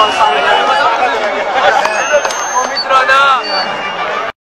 Vamos, Mitrona!